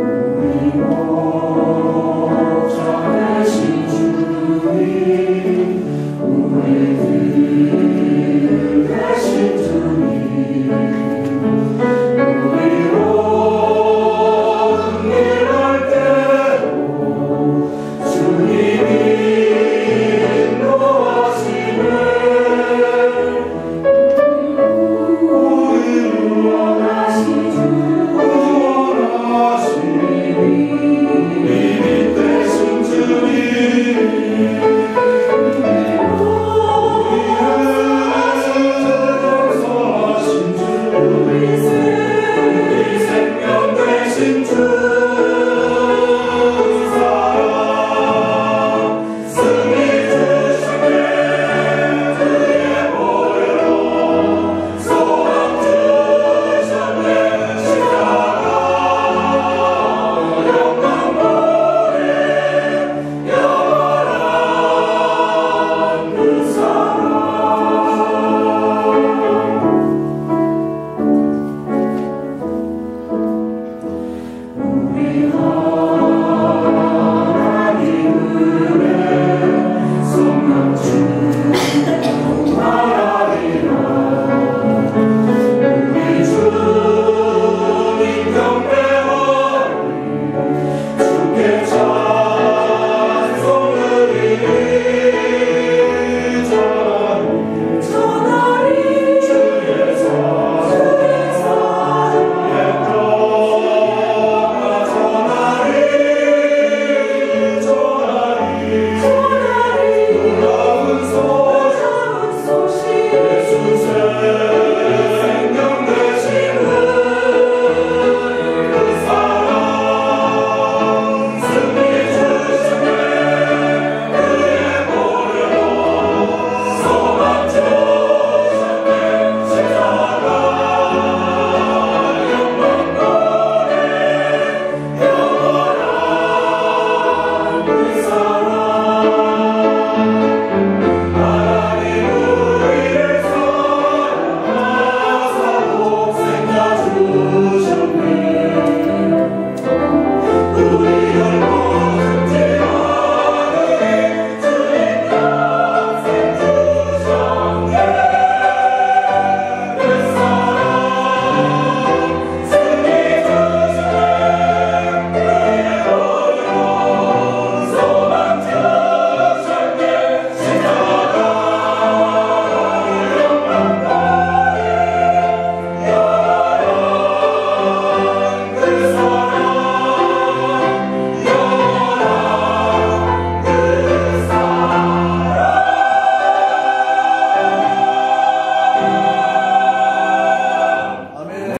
Amen. ti.